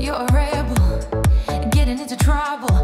You're a rebel, getting into trouble.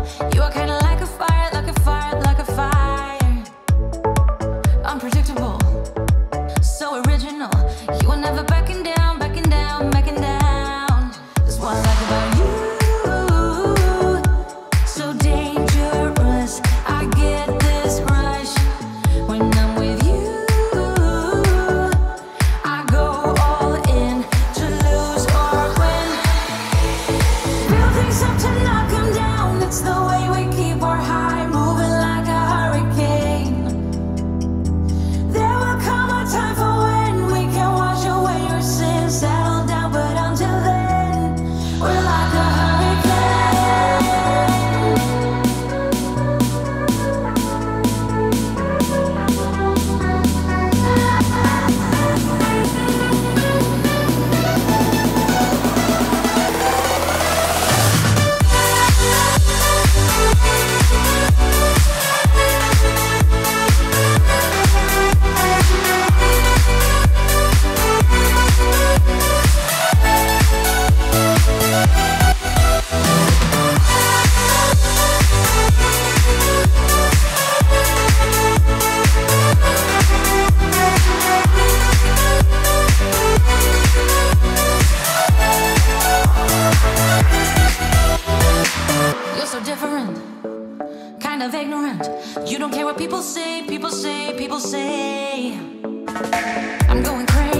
kind of ignorant. You don't care what people say, people say, people say. I'm going crazy.